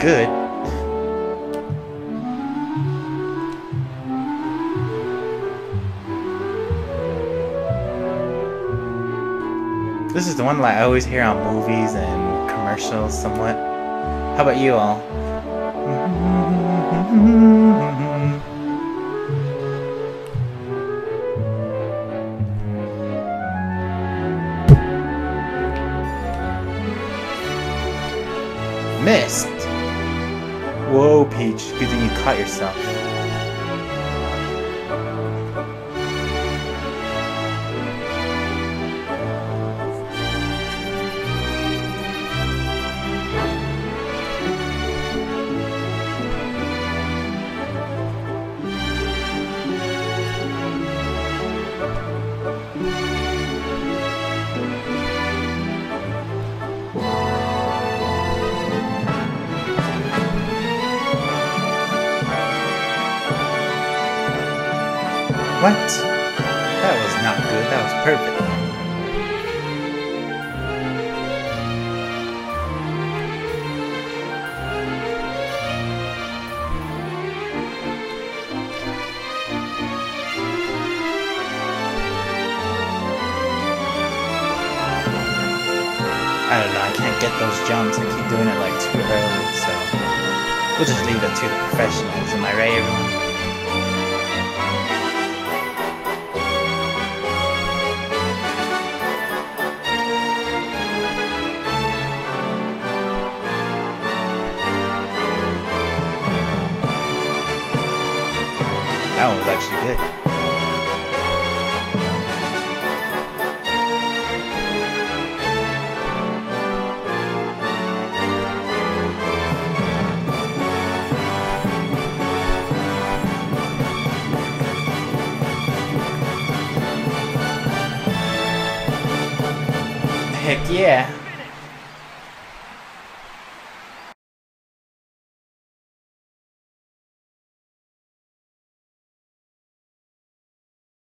good. This is the one like I always hear on movies and commercials somewhat. How about you all? Missed! Whoa, Peach. Good thing you caught yourself. What? That was not good. That was perfect. I don't know, I can't get those jumps. I keep doing it like too early, so we'll just leave it to the professionals. Am I right, everyone? That one was actually good. Heck yeah.